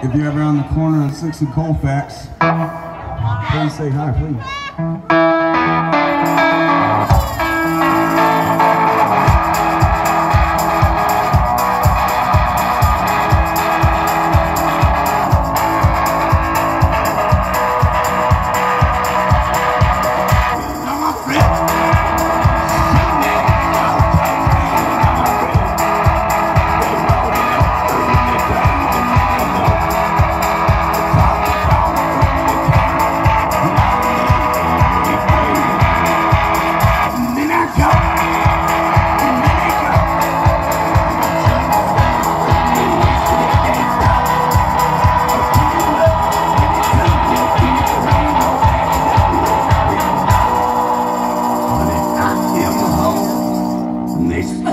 If you're ever on the corner of 6 and Colfax, please say hi, please.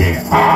is. Oh